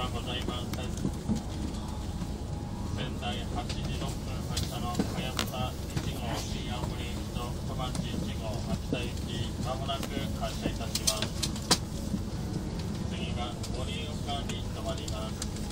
がございません仙台8時6分発車のはやぶさ1号新青森行きと小町1号秋田行きまもなく発車いたします。次が盛岡に停まります。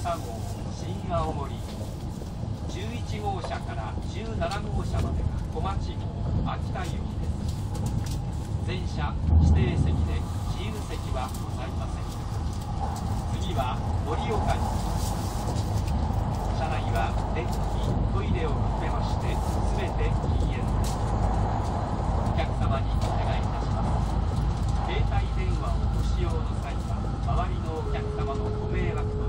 はやぶさ号新青森。11号車から17号車までが小町号秋田行きです。全車指定席で自由席はございません。次は盛岡に。車内は電気トイレを含めまして全て禁煙です。お客様にお願いいたします。携帯電話をご使用の際は周りのお客様のご迷惑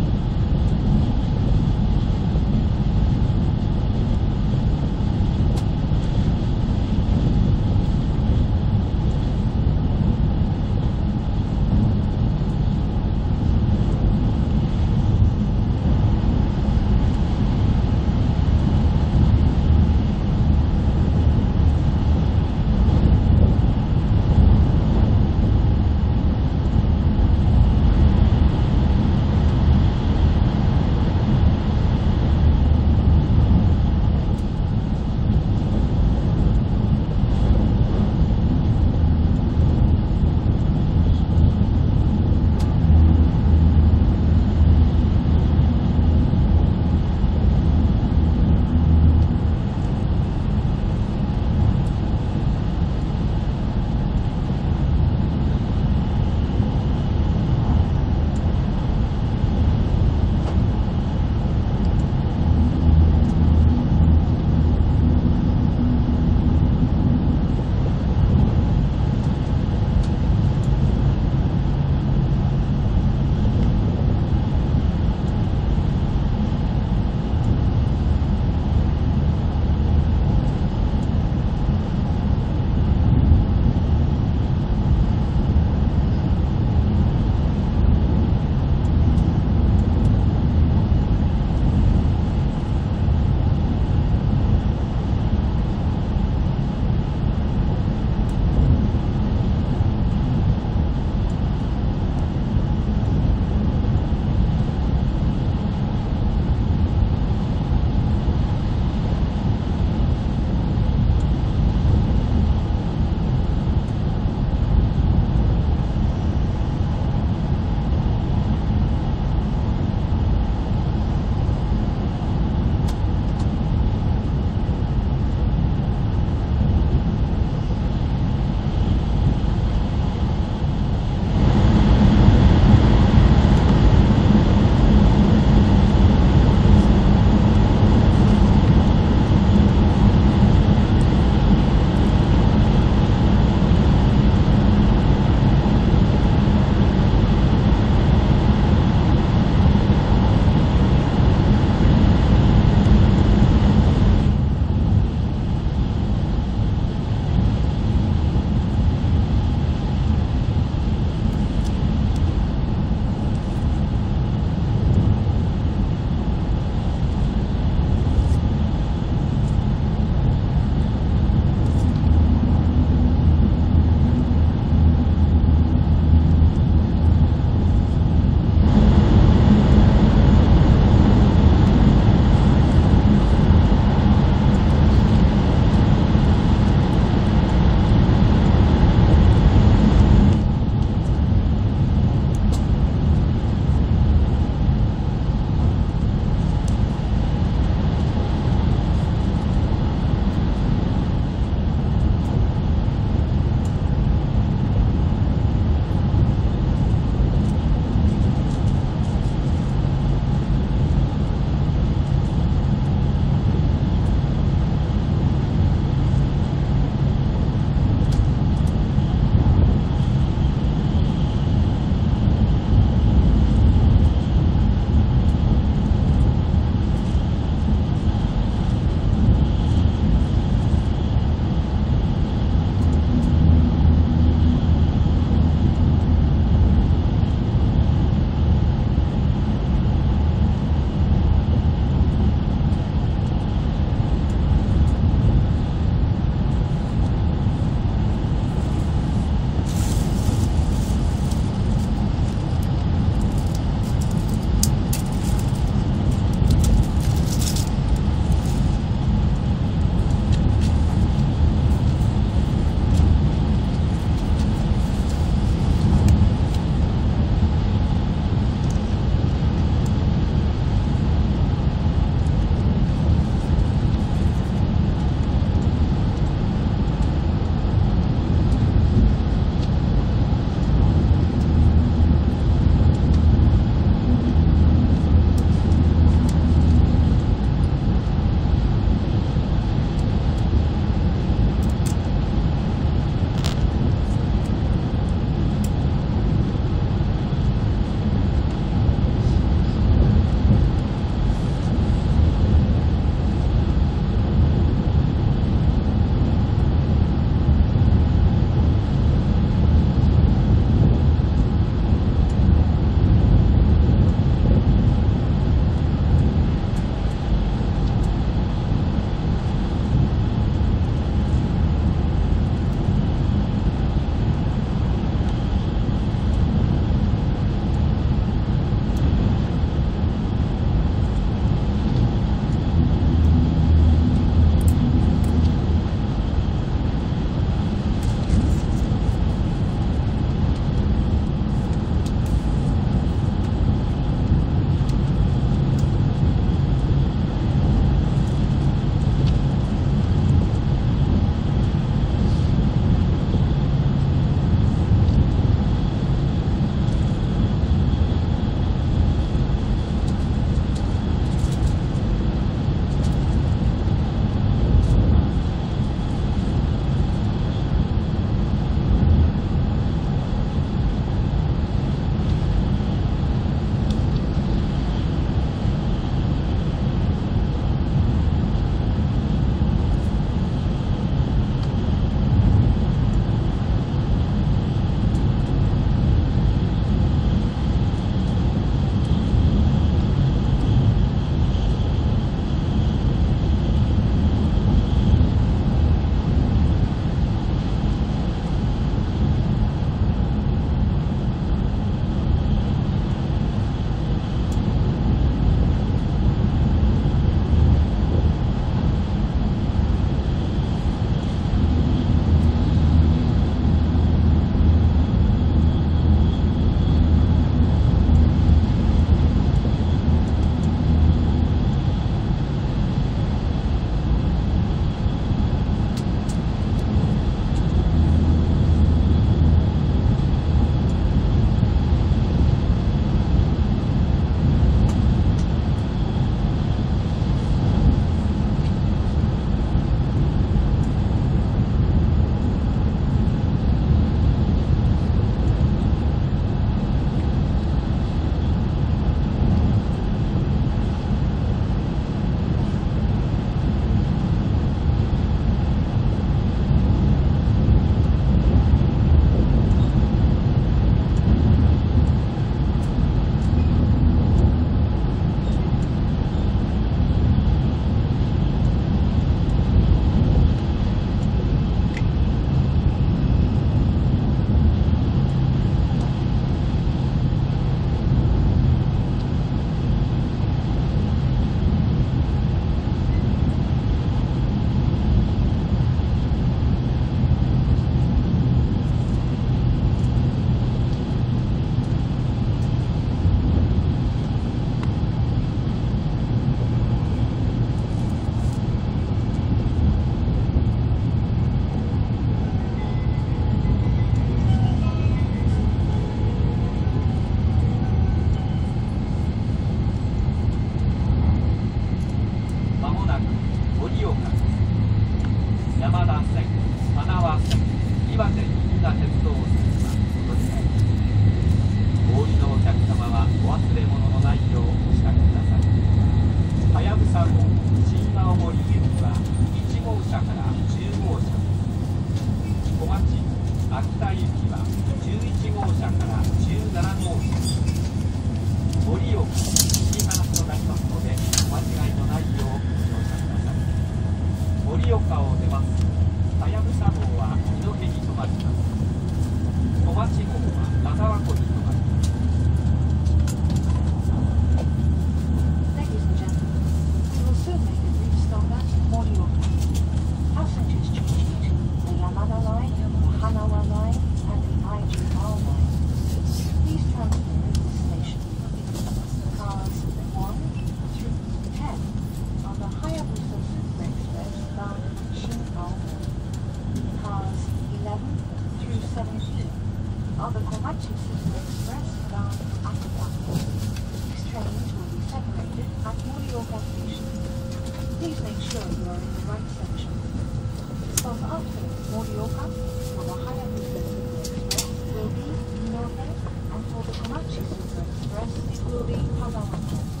可以泡到很。